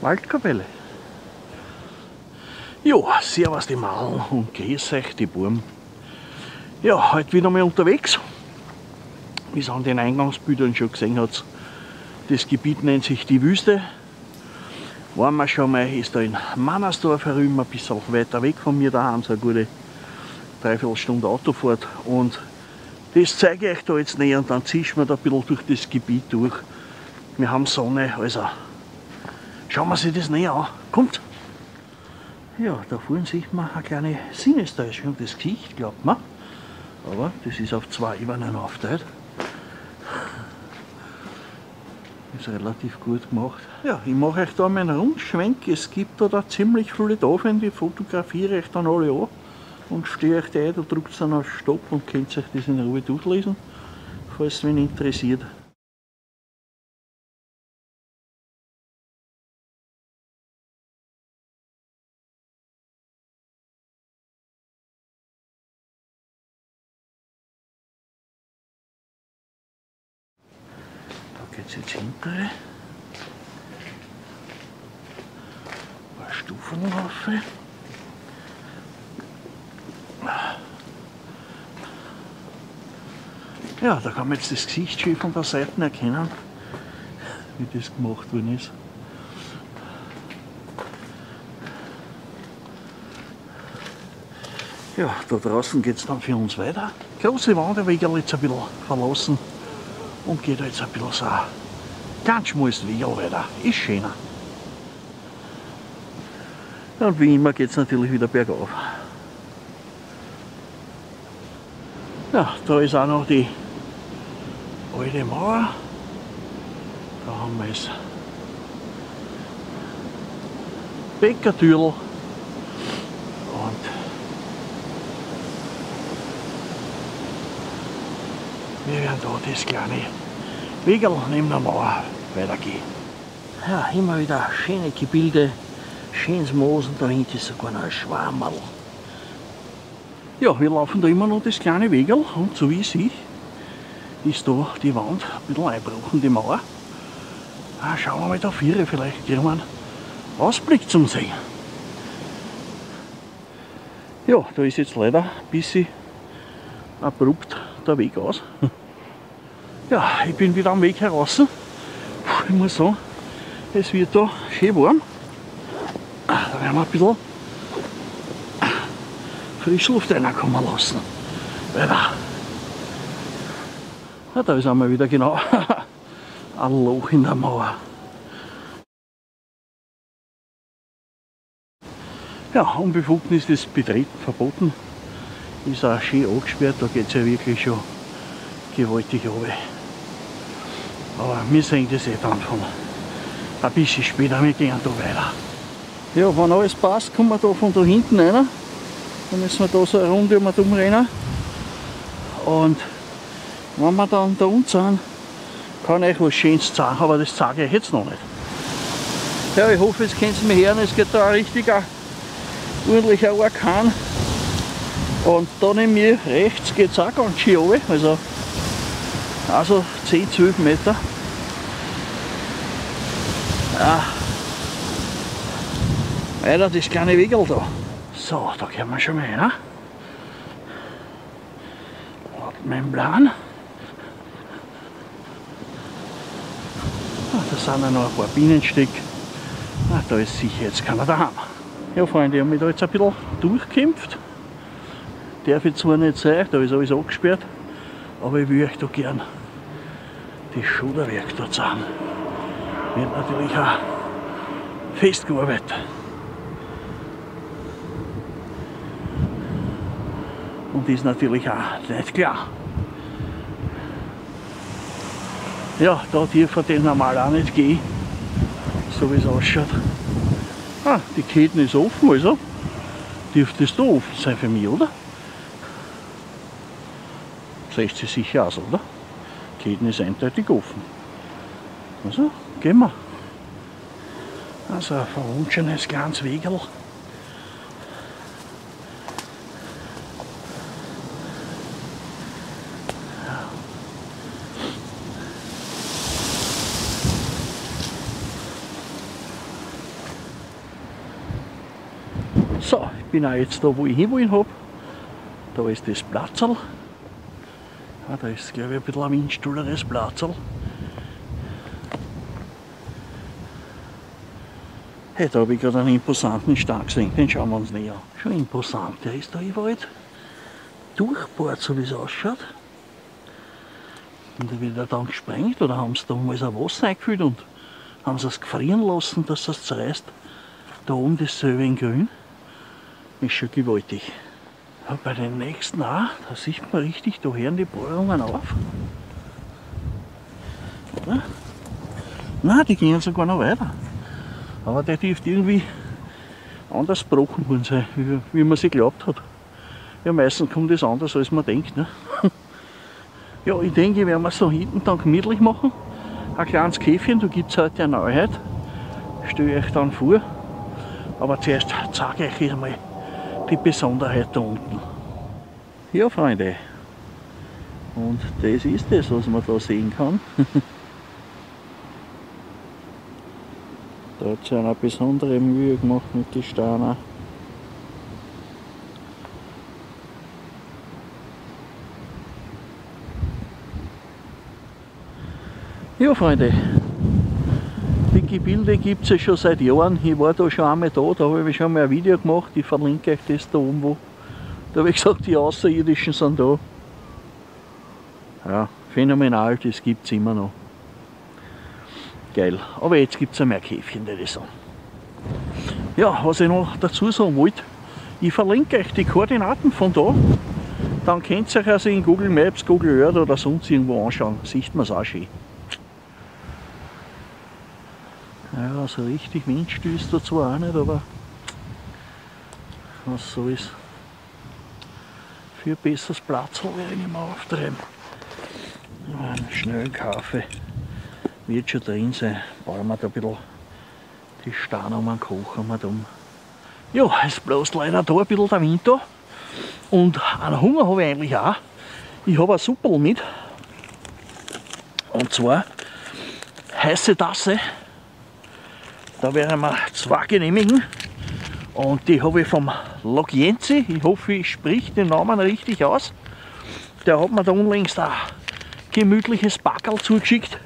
Waldkapelle. Ja, servus die Mauern und grüß euch die Burm. Ja, heute wieder mal unterwegs. Wie es an den Eingangsbildern schon gesehen hat, das Gebiet nennt sich die Wüste. Waren wir schon mal, ist da in Mannersdorf herum, ein bisschen weiter weg von mir daheim, so eine gute Dreiviertelstunde Autofahrt. Und das zeige ich euch da jetzt näher und dann ziehen wir da ein bisschen durch das Gebiet durch. Wir haben Sonne, also schauen wir sich das näher an. Kommt! Ja, da vorne sieht man eine kleine Sinnestäuschung des Gesicht, glaubt man. Aber das ist auf zwei Ebenen aufgeteilt. Ist relativ gut gemacht. Ja, ich mache euch da meinen Rundschwenk. Es gibt da, da ziemlich viele Tafeln, die fotografiere ich dann alle an und stehe euch da ein, da drückt dann auf Stopp und könnt euch das in Ruhe durchlesen, falls es wen interessiert. Ein Stufen rauf. Ja, da kann man jetzt das Gesicht schön von der Seite erkennen, wie das gemacht worden ist. Ja, da draußen geht es dann für uns weiter. Große Wanderwege jetzt ein bisschen verlassen und geht jetzt ein bisschen so schmales Weg weiter. Ist schöner. Und wie immer geht es natürlich wieder bergauf. Ja, da ist auch noch die alte Mauer. Da haben wir es. Bäckertürl. Und wir werden da das kleine Wegel neben der Mauer weitergehen. Ja, immer wieder schöne Gebilde, schönes Moos und da hinten ist sogar noch ein Schwammerl. Ja, wir laufen da immer noch das kleine Wegel und so wie ich sehe, ist da die Wand ein bisschen eingebrochen, die Mauer. Ah, schauen wir mal da vier, vielleicht kriegen wir einen Ausblick zum Sehen. Ja, da ist jetzt leider ein bisschen abrupt der Weg aus. Ja, ich bin wieder am Weg heraus. Ich muss sagen, es wird da schön warm. Ah, Da werden wir ein bisschen Frischluft reinkommen lassen. Ja, da ist einmal wieder genau ein Loch in der Mauer. Ja, unbefugten ist das Betreten verboten. Ist auch schön angesperrt, da geht es ja wirklich schon gewaltig runter. Aber wir sehen das eh dann von ein bisschen später, wir gehen da weiter. Ja, wenn alles passt, kommen wir da von da hinten rein. Dann müssen wir da so eine Runde um und rennen. Und wenn wir dann da unten sind, kann ich euch was Schönes zeigen, aber das zeige ich jetzt noch nicht. Ja, ich hoffe, jetzt könnt ihr mich hören, es geht da ein richtiger, ordentlicher Orkan. Und da neben mir rechts geht es auch ganz schön runter, also, also 10, 12 Meter. Ja. Weiter das kleine Wegel da. So, da können wir schon mal rein. Laut mein Plan. Ah, da sind ja noch ein paar Bienenstück. Ah, da ist sicher jetzt keiner daheim. Ja Freunde, ich habe mich da jetzt ein bisschen durchgekämpft. Darf ich zwar nicht sein, da ist alles angesperrt, aber ich will euch da gern das Schuderwerk da zeigen. Wird natürlich auch festgearbeitet. Und ist natürlich auch nicht klar. Ja, da dürfen den normal auch nicht gehen, so wie es ausschaut. Ah, die Ketten ist offen, also dürfte es da offen sein für mich, oder? Seht sie sicher aus, oder? Ketten ist eindeutig offen. Also, gehen wir. Also ein verwunschenes kleines Wegel. So, ich bin auch jetzt da, wo ich hinwollen habe. Da ist das Platzl. Ja, da ist ich ein bisschen ein windstulleres Platzl. Hey, da habe ich gerade einen imposanten Stein gesehen, den schauen wir uns näher an. Schon imposant, der ist da im Wald. Durchbohrt, so wie es ausschaut. Und da wird er dann gesprengt oder haben sie damals ein Wasser eingefüllt und haben sie es gefrieren lassen, dass es zerreißt. Da oben dasselbe in grün. Ist schon gewaltig. Ja, bei den nächsten auch, da sieht man richtig, da hören die Bohrungen auf. Oder? Nein, die gehen sogar noch weiter. Aber der dürfte irgendwie anders gebrochen worden sein, wie, wie man sich geglaubt hat. Ja, meistens kommt das anders, als man denkt. Ne? Ja, ich denke, werden wir es so hinten dann gemütlich machen. Ein kleines Käfchen, da gibt es heute eine Neuheit. Stelle ich euch dann vor. Aber zuerst zeige ich euch einmal die Besonderheit da unten. Ja, Freunde. Und das ist es, was man da sehen kann. da hat sich eine besondere Mühe gemacht mit Gesteinen. Ja, Freunde, Gebilde gibt es ja schon seit Jahren. Ich war da schon einmal da, da habe ich schon mal ein Video gemacht. Ich verlinke euch das da oben, wo. Da habe ich gesagt, die Außerirdischen sind da. Ja, phänomenal, das gibt es immer noch. Geil. Aber jetzt gibt es mehr Käfchen, die das sind. Ja, was ich noch dazu sagen wollte, ich verlinke euch die Koordinaten von da. Dann könnt ihr euch also in Google Maps, Google Earth oder sonst irgendwo anschauen. Sieht man es auch schön. Ja, so richtig windstill ist da zwar auch nicht, aber was so ist. Für ein besseres Platz werde ich nicht mehr auftreiben. Einen schnellen Kaffee wird schon drin sein. Bauen wir da ein bisschen die Steine um den Kochen wir um. Ja, es bloß leider da ein bisschen der Wind da. Und einen Hunger habe ich eigentlich auch. Ich habe eine Suppe mit. Und zwar heiße Tasse da werden wir zwei genehmigen. Und die habe ich vom Logienzi. Ich hoffe, ich spreche den Namen richtig aus. Der hat mir da unlängst ein gemütliches Backel zugeschickt.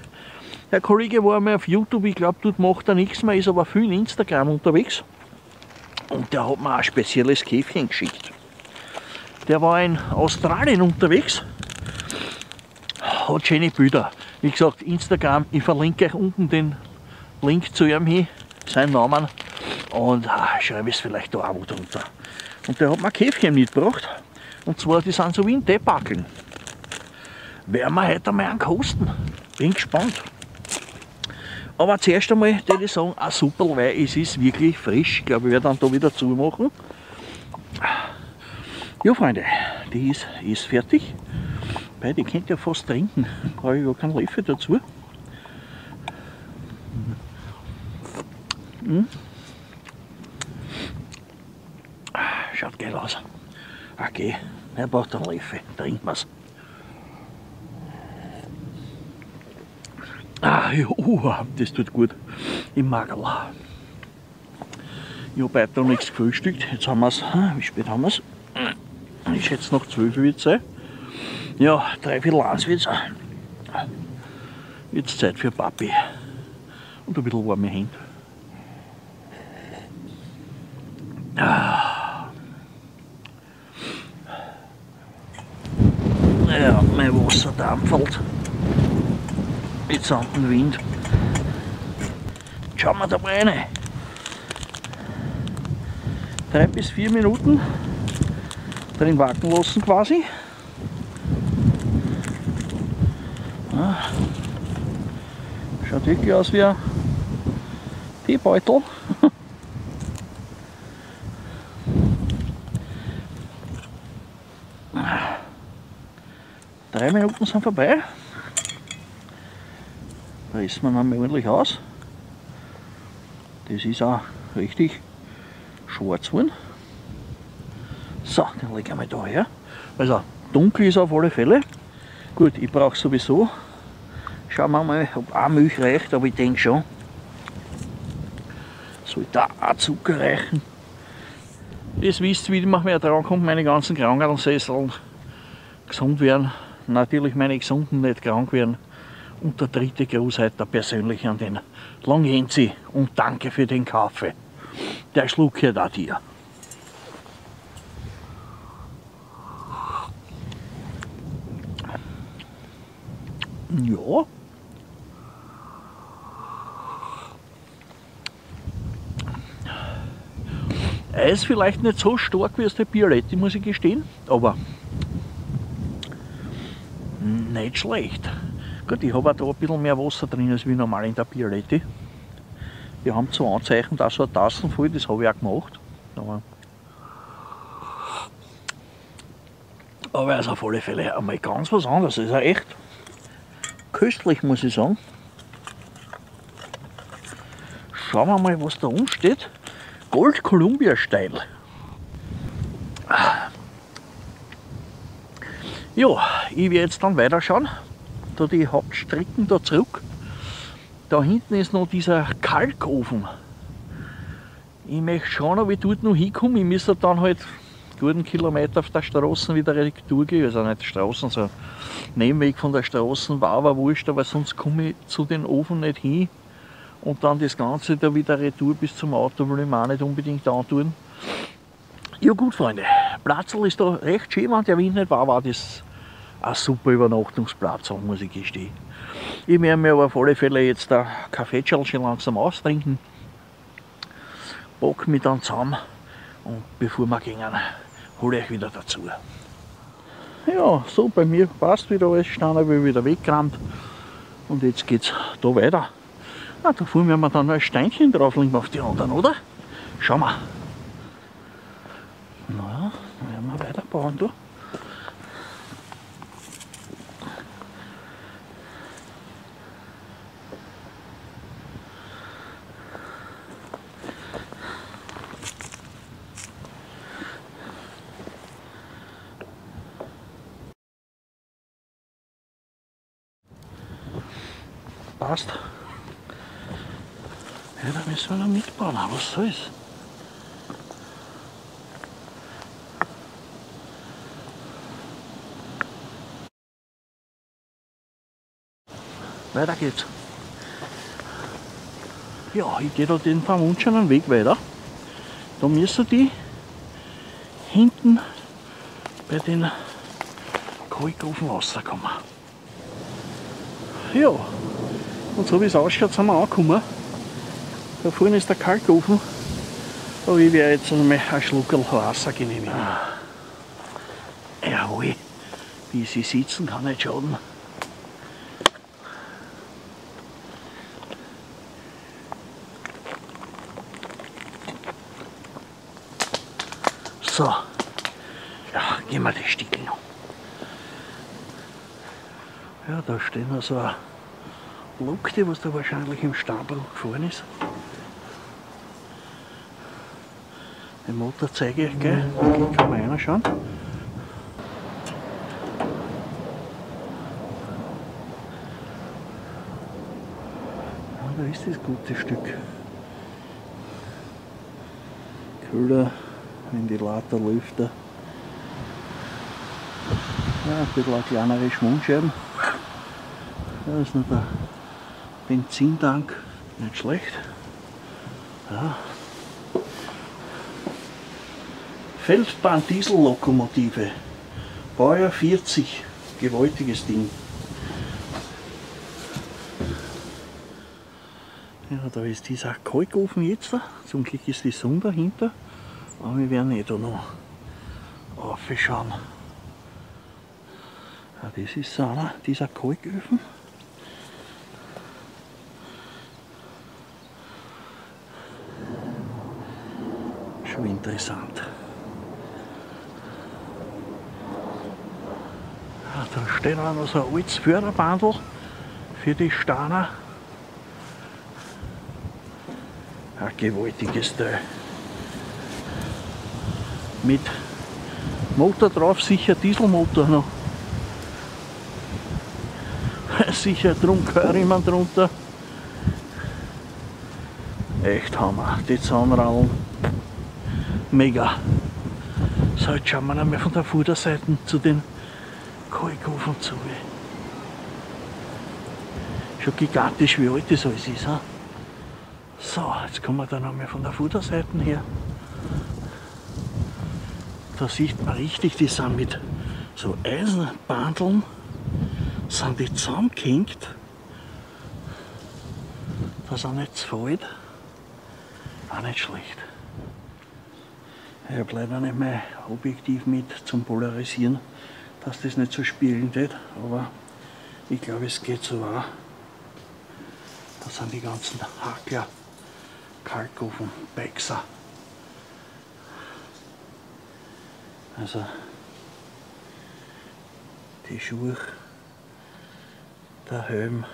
Der Kollege war mal auf YouTube, ich glaube, dort macht er nichts mehr, ist aber viel in Instagram unterwegs. Und der hat mir ein spezielles Käfchen geschickt. Der war in Australien unterwegs, hat schöne Bilder. Wie gesagt, Instagram, ich verlinke euch unten den Link zu ihm hin seinen Namen und ah, schreibe es vielleicht da auch drunter. Und der hat mir ein Käfchen mitgebracht. Und zwar, die sind so wie ein Teebackeln. Werden wir heute mal einen kosten. Bin gespannt. Aber zuerst einmal würde ich sagen, ein super, weil es ist wirklich frisch. Ich glaube, ich werde dann da wieder zumachen. Ja, Freunde, die ist, ist fertig. Die könnt ihr fast trinken. Brauche ich gar keinen Löffel dazu. Hm? Schaut geil aus. Okay, er braucht einen Löffel. Trinken wir's. Ah, ja, uh, das tut gut im Magerl. Ich habe heute noch nichts gefrühstückt. Jetzt haben wir es, wie spät haben wir es? Ich schätze noch 12 wird es sein. Ja, drei Viertel eins wird es sein. Jetzt Zeit für Papi. Und ein bisschen warme Hände. Ja, mein Wasser dampfelt. Den Wind. Schauen wir da mal rein. Drei bis vier Minuten drin warten lassen quasi. Schaut wirklich aus wie ein Teebeutel. Drei Minuten sind vorbei. Ist man dann ordentlich aus. Das ist auch richtig schwarz geworden. So, den legen wir da her. Also dunkel ist auf alle Fälle. Gut, ich brauche sowieso. Schauen wir mal, ob auch Milch reicht, aber ich denke schon. Sollte auch Zucker reichen. Das wisst ihr, wie man mehr dran kommt, meine ganzen Krankheitssesseln gesund werden. Natürlich meine Gesunden nicht krank werden. Und der dritte Gruß heute persönlich an den Langhenzi und danke für den Kaffee. Der Schluck hier da dir. Ja. Ist vielleicht nicht so stark wie aus der Bialetti, muss ich gestehen, aber nicht schlecht. Gut, ich habe auch da ein bisschen mehr Wasser drin als wie normal in der Bialetti. Wir haben zwar Anzeichen, dass so Tassen voll, das habe ich auch gemacht. Aber, aber er ist auf alle Fälle einmal ganz was anderes. Es ist ja echt köstlich, muss ich sagen. Schauen wir mal, was da unten steht. Gold Columbia Style. Ja, ich werde jetzt dann weiterschauen. Da die Hauptstrecken da zurück. Da hinten ist noch dieser Kalkofen. Ich möchte schauen, ob ich dort noch hinkomme. Ich müsste dann halt guten Kilometer auf der Straße wieder Retour gehen. Also nicht Straßen, so Nebenweg von der Straße war aber wurscht, aber sonst komme ich zu den Ofen nicht hin. Und dann das Ganze da wieder Retour bis zum Auto will ich mir auch nicht unbedingt antun. Ja gut, Freunde, Platzl ist da recht schön, wenn der Wind nicht war, war das ein super Übernachtungsplatz, muss ich gestehen. Ich werde mir aber auf alle Fälle jetzt ein Kaffeetschal schon langsam austrinken. Bock mich dann zusammen und bevor wir gehen, hole ich wieder dazu. Ja, so bei mir passt wieder alles, Steiner will wieder weggerannt und jetzt geht's da weiter. Ah, da vorne werden wir dann ein Steinchen drauflegen auf die anderen, oder? Schauen wir. Na, dann werden wir weiterbauen, du. Passt. Ja, da müssen wir noch mitbauen, was soll's? Weiter geht's. Ja, ich gehe da den verwunschenen Weg weiter. Da müssen die hinten bei den Kalkofen rauskommen. Ja, und so wie es ausschaut, sind wir angekommen. Da vorne ist der Kalkofen. Aber ich werde jetzt einmal einen Schluckerl Wasser genehmigen. Jawohl, wie sie sitzen, kann nicht schaden. So, ja, gehen wir das Stück noch. Ja, da stehen also Lokte, was da wahrscheinlich im Stapel gefahren ist. Den Motor zeige ich gleich, da kann man reinschauen. Ja, da ist das gute Stück. Kühler, Ventilator, Lüfter. Ja, ein bisschen eine kleinere Schwungscheiben. Da ist noch der Benzintank, nicht schlecht. Ja. Feldbahn-Diesellokomotive, Baujahr 40, gewaltiges Ding. Ja, da ist dieser Kalkofen jetzt, zum Glück ist die Sonne dahinter, aber wir werden eh da noch aufschauen. Ja, das ist so einer dieser Kalköfen. Interessant. Ja, da steht auch noch so ein altes Förderbandel für die Steiner. Ein gewaltiges Teil. Mit Motor drauf, sicher Dieselmotor noch. Sicher drum jemand drunter. Echt Hammer, die Zahnraulen. Mega. So, jetzt schauen wir einmal von der Vorderseite zu den Kalkofen zu. Schon gigantisch, wie alt das alles ist. He? So, jetzt kommen wir dann einmal von der Vorderseite her. Da sieht man richtig, die sind mit so Eisenbandeln sind die zusammengehängt, dass er nicht fällt. Auch nicht schlecht. Ich habe leider nicht mein Objektiv mit zum Polarisieren, dass das nicht so spiegeln wird, aber ich glaube es geht so auch. Das sind die ganzen Hackler, Kalkofen, Bexer. Also die Schuhe, der Helm,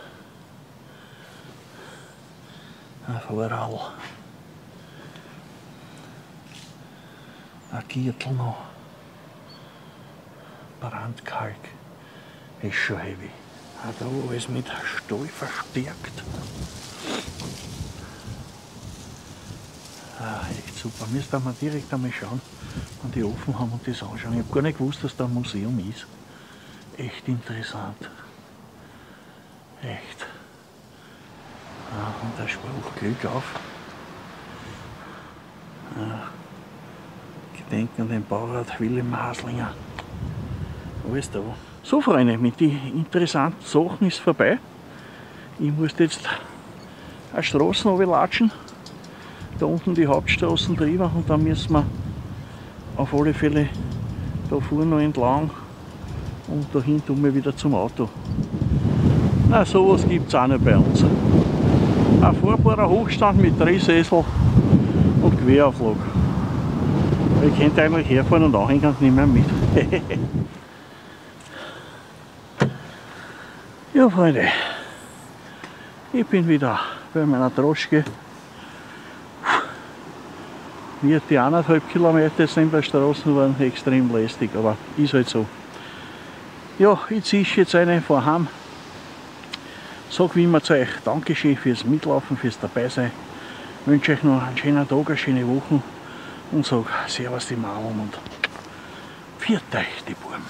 ein Vorhall, ein Gürtel noch, Brandkalk, ist schon heavy. Auch da alles mit Stahl verstärkt. Ah, echt super. Müsste man direkt einmal schauen, wenn die offen haben und das anschauen. Ich habe gar nicht gewusst, dass da ein Museum ist. Echt interessant. Echt. Ah, und der Spruch Glück auf. Gedenken an den Baurat Willem Haslinger. Alles da. So Freunde, mit den interessanten Sachen ist vorbei. Ich muss jetzt eine Straße latschen. Da unten die Hauptstraßen drüber und dann müssen wir auf alle Fälle da vorne entlang und da hinten wieder zum Auto. Na, sowas gibt es auch nicht bei uns. Ein fahrbarer Hochstand mit Drehsessel und Querauflage. Ich könnte eigentlich herfahren und anhängen und nicht mehr mit. ja, Freunde, ich bin wieder bei meiner Droschke. Wir die eineinhalb Kilometer sind bei Straßen waren extrem lästig, aber ist halt so. Ja, ich ziehe jetzt eine vorham. Sag wie immer zu euch Dankeschön fürs Mitlaufen, fürs Dabeisein. Ich wünsche euch noch einen schönen Tag, eine schöne Woche und sage Servus die Mauern und viert euch die Burm.